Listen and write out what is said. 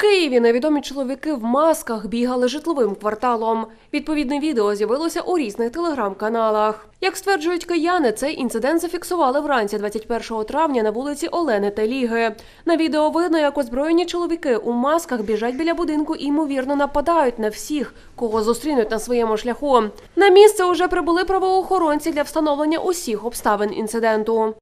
Києві невідомі чоловіки в масках бігали житловим кварталом. Відповідне відео з'явилося у різних телеграм-каналах. Як стверджують кияни, цей інцидент зафіксували вранці 21 травня на вулиці Олени Теліги. На відео видно, як озброєні чоловіки у масках біжать біля будинку і ймовірно нападають на всіх, кого зустрінуть на своєму шляху. На місце уже прибули правоохоронці для встановлення усіх обставин інциденту.